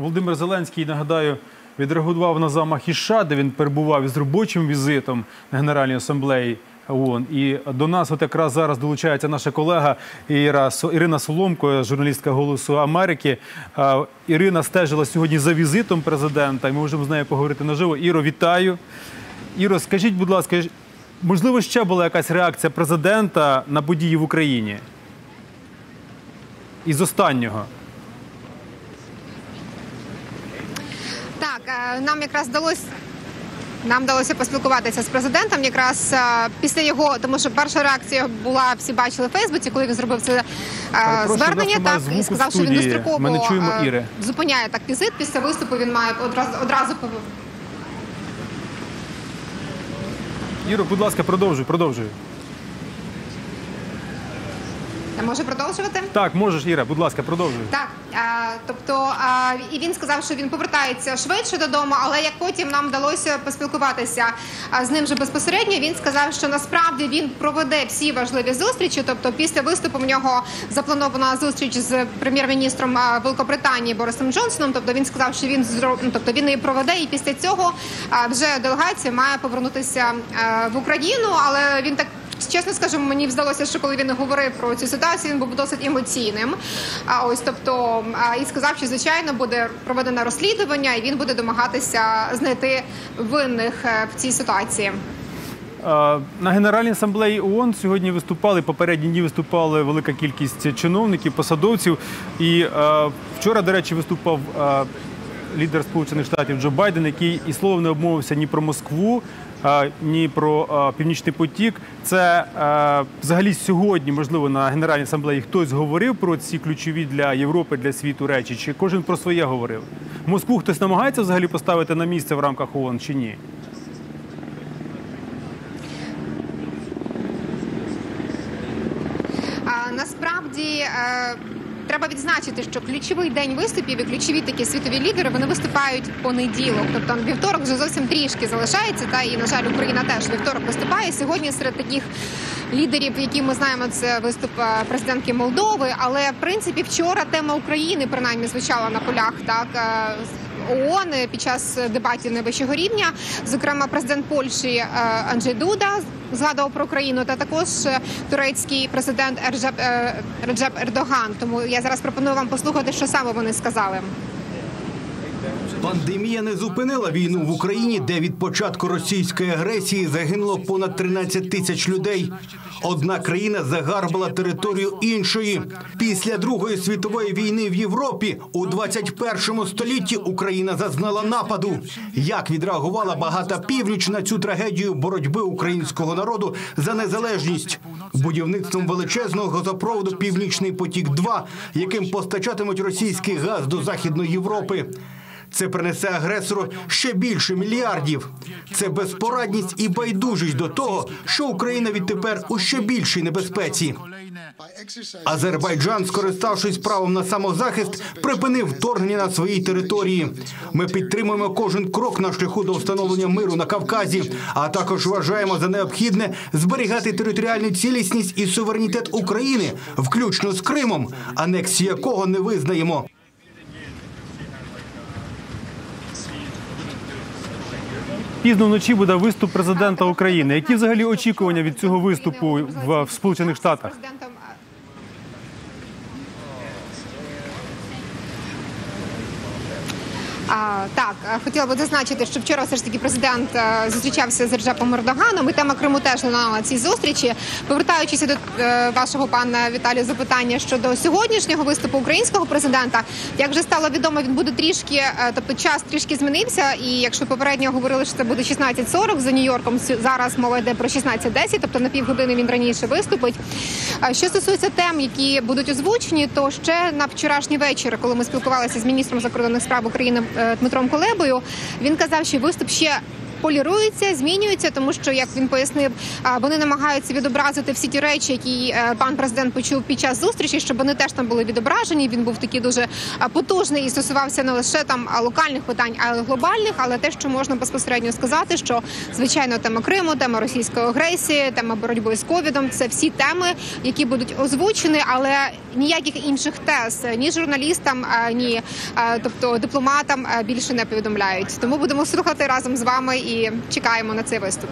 Володимир Зеленський, нагадаю, відреагував на замах із США, де він перебував із робочим візитом на Генеральній асамблеї ООН. І до нас от якраз зараз долучається наша колега Ірина Соломко, журналістка Голосу Америки. Ірина стежила сьогодні за візитом президента, і ми можемо з нею поговорити наживо. Іро, вітаю. Іро, скажіть, будь ласка, можливо, ще була якась реакція президента на події в Україні? Із останнього. Так, е, нам якраз вдалося. Нам вдалося поспілкуватися з президентом якраз е, після його, тому що перша реакція була, всі бачили в Фейсбуці, коли він зробив це е, Перепрошую, звернення. Так і сказав, що він достроково зупиняє так візит. Після виступу він має одразу одразу Іро, будь ласка, продовжуй, продовжуй. Я можу продовжувати. Так, можеш, Іра, будь ласка, продовжуй. Так, е, тобто е, і він сказав, що він повертається швидше додому, але як потім нам вдалося поспілкуватися е, з ним вже безпосередньо, він сказав, що насправді він проведе всі важливі зустрічі. Тобто, після виступу в нього запланована зустріч з прем'єр-міністром Великобританії Борисом Джонсоном. Тобто він сказав, що він зро- ну, тобто він її проведе, і після цього е, вже делегація має повернутися е, в Україну, але він так. Чесно скажу, мені здалося, що коли він говорив про цю ситуацію, він був досить емоційним. А ось тобто і сказав, що звичайно буде проведено розслідування, і він буде домагатися знайти винних е, в цій ситуації. На Генеральній асамблеї ООН сьогодні виступали, попередні дні виступали велика кількість чиновників, посадовців. І е, вчора, до речі, виступав е, лідер Сполучених Штатів Джо Байден, який і словом не обмовився ні про Москву, ні про Північний потік. Це взагалі сьогодні, можливо, на Генеральній асамблеї хтось говорив про ці ключові для Європи, для світу речі, чи кожен про своє говорив? Москву хтось намагається взагалі поставити на місце в рамках ООН чи ні? Насправді. е, Треба відзначити, що ключовий день виступів і ключові такі світові лідери вони виступають в понеділок. Тобто вівторок вже зовсім трішки залишається. Та і на жаль, Україна теж вівторок виступає. Сьогодні серед таких лідерів, які ми знаємо, це виступ е, президентки Молдови. Але в принципі вчора тема України принаймні звучала на полях так. ООН під час дебатів найвищого рівня, зокрема, президент Польщі е, Анджей Дуда згадував про Україну, та також турецький президент Ерджеп, е, Реджеп Ердоган. Тому я зараз пропоную вам послухати, що саме вони сказали. Пандемія не зупинила війну в Україні, де від початку російської агресії загинуло понад 13 тисяч людей. Одна країна загарбала територію іншої. Після Другої світової війни в Європі у 21 столітті Україна зазнала нападу. Як відреагувала багата північ на цю трагедію боротьби українського народу за незалежність будівництвом величезного газопроводу Північний потік 2 яким постачатимуть російський газ до Західної Європи. Це принесе агресору ще більше мільярдів. Це безпорадність і байдужість до того, що Україна відтепер у ще більшій небезпеці. Азербайджан, скориставшись правом на самозахист, припинив вторгнення на своїй території. Ми підтримуємо кожен крок на шляху до встановлення миру на Кавказі, а також вважаємо за необхідне зберігати територіальну цілісність і суверенітет України, включно з Кримом, анексію якого не визнаємо. Пізно вночі буде виступ президента України. Які взагалі очікування від цього виступу в, Сполучених Штатах? Президентом, е, А, так, е, хотіла би зазначити, що вчора все ж таки президент е, зустрічався з Реджепом Ердоганом, і тема Криму теж лунала на цій зустрічі. Повертаючися до е, вашого пана Віталію запитання щодо сьогоднішнього виступу українського президента, як вже стало відомо, він буде трішки, е, тобто час трішки змінився. І якщо попередньо говорили, що це буде 16.40 за Нью-Йорком, зараз мова йде про 16.10, тобто на півгодини він раніше виступить. Що стосується тем, які будуть озвучені, то ще на вчорашній вечір, коли ми спілкувалися з міністром закордонних справ України Дмитром Колебою, він казав, що виступ ще поліруються, змінюються, тому що як він пояснив, вони намагаються відобразити всі ті речі, які е, пан президент почув під час зустрічі, щоб вони теж там були відображені. Він був такий дуже потужний і стосувався не лише там локальних питань, а й глобальних. Але те, що можна безпосередньо сказати, що звичайно тема Криму, тема російської агресії, тема боротьби з ковідом це всі теми, які будуть озвучені, але ніяких інших тез ні журналістам, ні тобто дипломатам більше не повідомляють. Тому будемо слухати разом з вами і чекаємо на цей виступ.